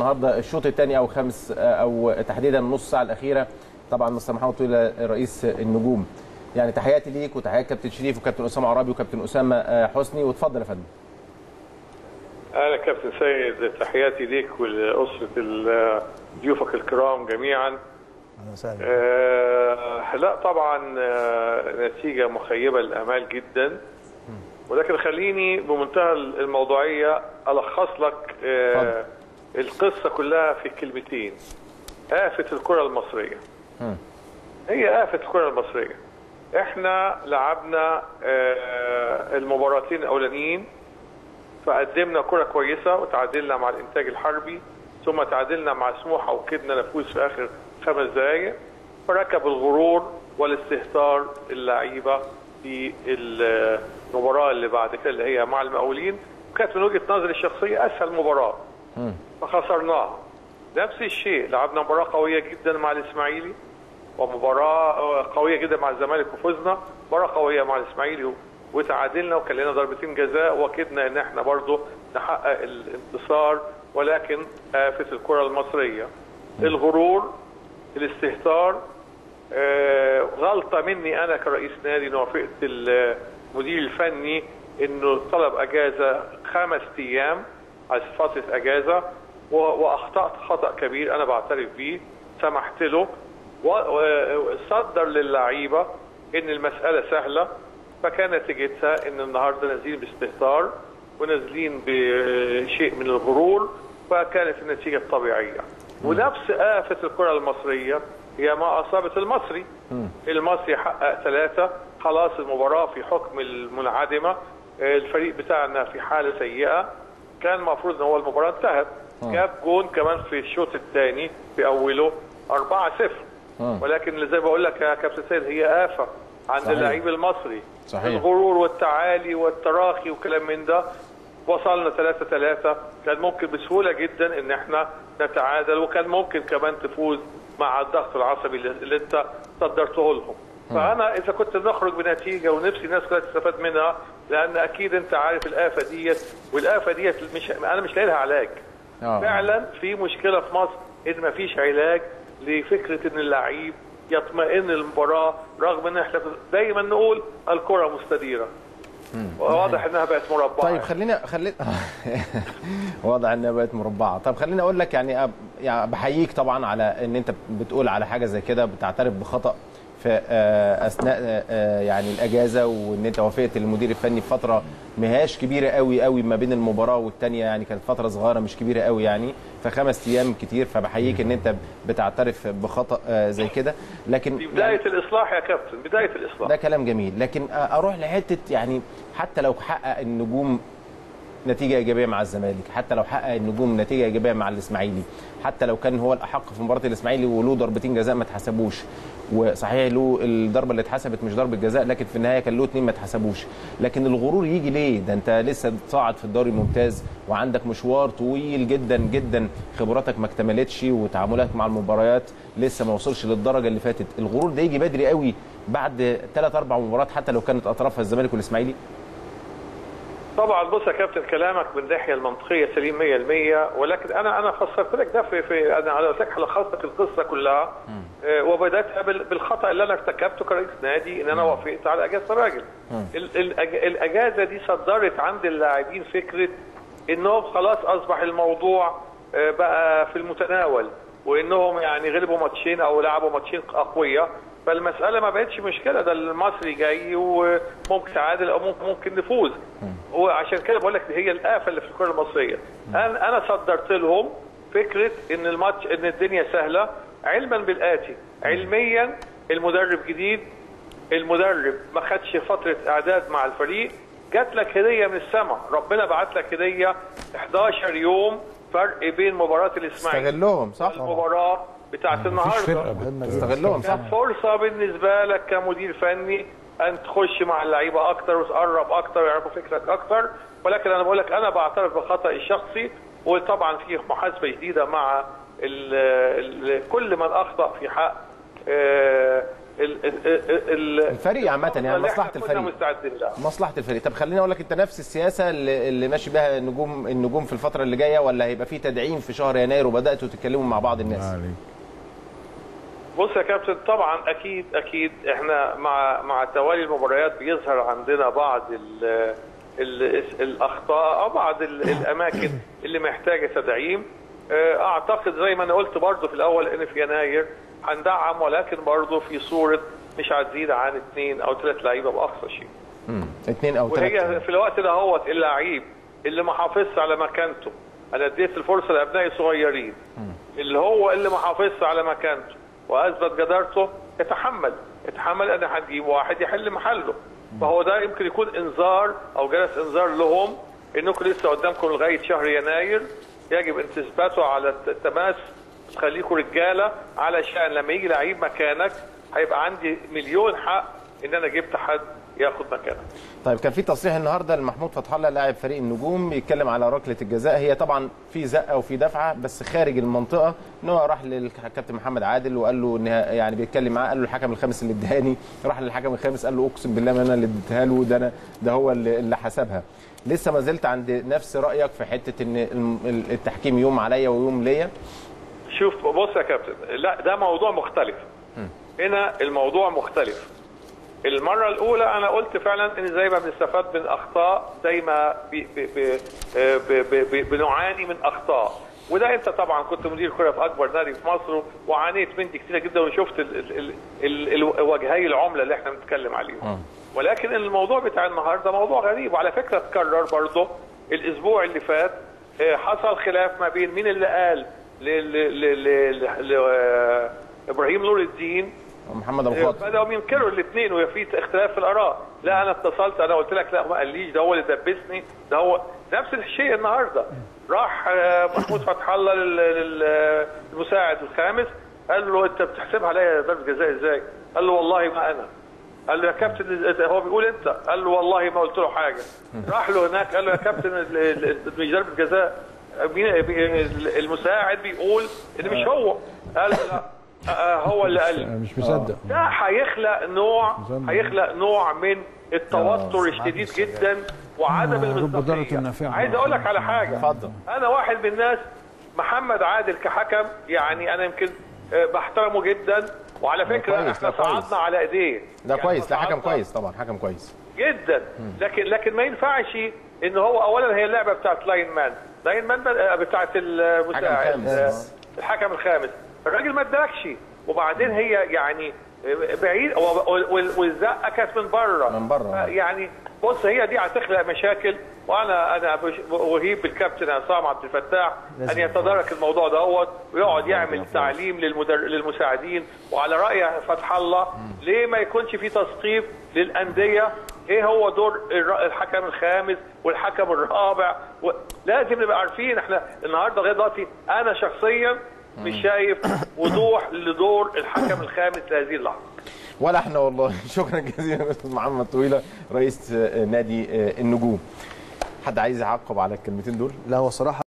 النهارده الشوط الثاني أو خمس أو تحديدا نص ساعة الأخيرة. طبعا مستر محمد طويل رئيس النجوم. يعني تحياتي ليك وتحيات كابتن شريف وكابتن أسامة عرابي وكابتن أسامة حسني. واتفضل يا فندم. أهلا كابتن سيد تحياتي ليك ولأسرة ضيوفك الكرام جميعا. أهلا وسهلا. آه لا طبعا آه نتيجة مخيبة للأمال جدا. ولكن خليني بمنتهى الموضوعية ألخص لك آه القصة كلها في كلمتين. آفة الكرة المصرية. هي آفة الكرة المصرية. إحنا لعبنا آه، المباراتين الأولانيين فقدمنا كرة كويسة وتعادلنا مع الإنتاج الحربي ثم تعادلنا مع سموحة وكدنا نفوز في آخر خمس دقائق فركب الغرور والاستهتار اللعيبة في المباراة اللي بعد كده اللي هي مع المقاولين. وكانت من وجهة نظري الشخصية أسهل مباراة. فخسرناها نفس الشيء لعبنا مباراة قوية جدا مع الإسماعيلي ومباراة قوية جدا مع الزمالك وفزنا. مباراة قوية مع الإسماعيلي وتعادلنا وكان لنا ضربتين جزاء وكدنا إن إحنا برضو نحقق الانتصار ولكن آفة الكرة المصرية. الغرور الاستهتار آه، غلطة مني أنا كرئيس نادي إن وافقت المدير الفني إنه طلب أجازة خمس أيام. على فترة اجازة و- وأخطأت خطأ كبير أنا بعترف بيه. سمحت له. وصدر للعيبة إن المسألة سهلة. فكان نتيجتها إن النهارده نازلين باستهتار ونازلين بشيء من الغرور فكانت النتيجة الطبيعية. ونفس آفة الكرة المصرية هي ما أصابت المصري. المصري حقق ثلاثة. خلاص المباراة في حكم المنعدمة. الفريق بتاعنا في حالة سيئة. كان المفروض إن هو المباراة انتهت جاب جون كمان في الشوط الثاني في أوله 4 0 مم. ولكن اللي زي ما بقول لك يا كابتن سيد هي آفة عند. اللعيب المصري صحيح. الغرور والتعالي والتراخي وكلام من ده وصلنا 3 3 كان ممكن بسهولة جدا إن إحنا نتعادل وكان ممكن كمان تفوز مع الضغط العصبي اللي أنت صدرته لهم فأنا إذا كنت نخرج بنتيجة ونفسي الناس كلها تستفاد منها لأن أكيد أنت عارف الآفة ديت والآفة ديت مش أنا مش لاقي لها علاج. آه. فعلا في مشكلة في مصر إن ما فيش علاج لفكرة إن اللعيب يطمئن المباراة رغم إن إحنا دايما نقول الكرة مستديرة. واضح إنها بقت مربعة. طيب خلينا خلينا واضح إنها بقت مربعة. طب خليني أقول لك يعني أب- يعني بحييك طبعا على إن أنت بتقول على حاجة زي كده بتعترف بخطأ في آه، أثناء آه، آه، يعني الأجازة وإن أنت وافقت المدير الفني في فترة مهاش كبيرة قوي قوي ما بين المباراة والثانيه يعني كانت فترة صغيرة مش كبيرة قوي يعني فخمس أيام كتير فبحييك إن أنت بتعترف بخطأ زي كده. لكن في بداية الإصلاح يا كابتن بداية الإصلاح. ده كلام جميل. لكن أروح لحتة يعني حتى لو حقق النجوم نتيجة إيجابية مع الزمالك حتى لو حقق النجوم نتيجة إيجابية مع الإسماعيلي حتى لو كان هو الأحق في مباراة الإسماعيلي وله ضربتين جزاء ما اتحسبوش. وصحيح له الضربة اللي اتحسبت مش ضربة جزاء لكن في النهاية كان له اتنين ما اتحسبوش. لكن الغرور يجي ليه؟ ده أنت لسه صاعد في الدوري الممتاز وعندك مشوار طويل جدا جدا. خبراتك ما اكتملتش وتعاملاتك مع المباريات لسه ما وصلش للدرجة اللي فاتت. الغرور ده يجي بدري قوي بعد ثلاث أربع مباريات حتى لو كانت أطرافها الزمالك والإسماعيلي. طبعا بص يا كابتن كلامك من الناحيه المنطقية سليم 100% ولكن أنا أنا فسرت لك ده في, في أنا قلت لك لخصت القصة كلها. آه، وبدأتها بال- بالخطأ اللي أنا ارتكبته كرئيس نادي إن أنا وافقت على أجازة الأج- الأجازة دي صدرت عند اللاعبين فكرة إنهم خلاص أصبح الموضوع آه، بقى في المتناول وإنهم يعني غلبوا ماتشين أو لعبوا ماتشين أقوياء. فالمسألة ما بقتش مشكلة ده المصري جاي وممكن تعادل أو ممكن ممكن نفوز. وعشان كده بقول لك هي الآفة اللي في الكرة المصرية. أنا أنا صدرت لهم فكرة إن الماتش إن الدنيا سهلة علما بالآتي. علميا المدرب جديد المدرب ما خدش فترة إعداد مع الفريق جات لك هدية من السماء ربنا بعت لك هدية 11 يوم فرق بين مباراة الإسماعيلي استغلهم صح؟ والمباراة بتاعت النهارده. كانت فرصة بالنسبة لك كمدير فني أن تخش مع اللعيبة أكتر وتقرب أكتر ويعرفوا فكرك أكتر. ولكن أنا بقول لك أنا بعترف بخطأ الشخصي وطبعا في محاسبة جديدة مع ال ال كل من أخطأ في حق آه، ال- ال- ال- الفريق عامة يعني مصلحة الفريق. مصلحة الفريق. طب خليني أقول لك أنت نفس السياسة اللي, اللي ماشي بها النجوم النجوم في الفترة اللي جاية ولا هيبقى في تدعيم في شهر يناير وبدأتوا تتكلموا مع بعض الناس؟ عليك. بص يا كابتن طبعا أكيد أكيد إحنا مع مع توالي المباريات بيظهر عندنا بعض ال ال الأخطاء أو بعض ال الأماكن اللي محتاجة تدعيم. آه، أعتقد زي ما أنا قلت برضو في الأول إن في يناير هندعم ولكن برضو في صورة مش هتزيد عن اثنين أو ثلاث لعيبة بأقصى شيء. مم. اثنين أو وهي ثلاثة في الوقت ده هو اللعيب اللي ما حافظش على مكانته. أنا اديت الفرصة لأبنائي صغيرين اللي هو اللي ما حافظش على مكانته. وأثبت جدارته يتحمل. يتحمل ان هتجيب واحد يحل محله. فهو ده يمكن يكون إنذار أو جلس إنذار لهم انكم لسه قدامكم لغاية شهر يناير. يجب أن تثبتوا على التماس. تخليكم رجالة علشان لما يجي لعيب مكانك هيبقى عندي مليون حق إن أنا جبت حد ياخد مكانك طيب كان في تصريح النهارده لمحمود فتح الله لاعب فريق النجوم بيتكلم على ركلة الجزاء. هي طبعا في زقة وفي دفعة بس خارج المنطقة. ان هو راح للكابتن محمد عادل وقال له إن يعني بيتكلم معاه قال له الحكم الخامس اللي اداني راح للحكم الخامس قال له أقسم بالله ما أنا اللي اديتها له ده أنا ده هو اللي, اللي حسبها. لسه ما زلت عند نفس رأيك في حتة إن التحكيم يوم عليا ويوم ليا؟ شوف بص يا كابتن لا ده موضوع مختلف. هنا الموضوع مختلف. المرة الأولى أنا قلت فعلا إن زي ما بنستفاد من أخطاء زي ما بي بي بي بي بي بي بنعاني من أخطاء. وده أنت طبعا كنت مدير كرة في أكبر نادي في مصر وعانيت من دي كتير جدا وشفت ال ال ال وجهي العملة اللي إحنا بنتكلم عليهم ولكن الموضوع بتاع النهارده موضوع غريب. وعلى فكرة اتكرر برضه الأسبوع اللي فات آه، حصل خلاف ما بين مين اللي قال ل ل ل ل ل آه، إبراهيم نور الدين محمد أبو خاطر. بدأوا ينكروا الاثنين وفي اختلاف في الآراء. لا أنا اتصلت أنا قلت لك لا ما قاليش ده هو اللي دبسني ده هو نفس الشيء النهارده. راح آه، محمود فتح الله لل- لل- للمساعد الخامس قال له أنت بتحسبها عليا ضربه جزاء إزاي؟ قال له والله ما أنا. قال له يا كابتن هو بيقول أنت؟ قال له والله ما قلت له حاجة. راح له هناك قال له يا كابتن مش ضربه جزاء المساعد بيقول إن مش هو. قال له لا. آه، هو اللي قال مش مصدق. ده هيخلق نوع هيخلق نوع من التوتر الشديد جدا وعدم المصداقية. نافعة. عايز أقول لك على حاجة. اتفضل. أنا واحد من الناس محمد عادل كحكم يعني أنا يمكن آه، بحترمه جدا. وعلى فكرة إحنا. صعدنا على إيديه. ده يعني كويس ده حكم كويس طبعا حكم كويس. جدا. لكن لكن ما ينفعش إن هو اولا هي اللعبة بتاعت line man line man بتاعت المساعد. آه، الحكم الخامس. الراجل ما ادالكش وبعدين هي يعني بعيد والزقة كانت من بره من بره. يعني بص هي دي هتخلق مشاكل. وأنا أنا اهيب بالكابتن عصام عبد الفتاح أن يتدارك الموضوع دوت ويقعد يعمل تعليم للمدر... للمساعدين. وعلى رأي فتح الله ليه ما يكونش في تثقيف للأندية؟ إيه هو دور الحكم الخامس والحكم الرابع؟ و... لازم نبقى عارفين. إحنا النهارده لغاية دلوقتي أنا شخصيا مش شايف وضوح لدور الحكم الخامس لهذه اللحظة. ولا إحنا والله شكرا جزيلا أستاذ محمد طويلة رئيس آه، نادي آه، النجوم. حد عايز يعقب على الكلمتين دول؟ لا هو صراحة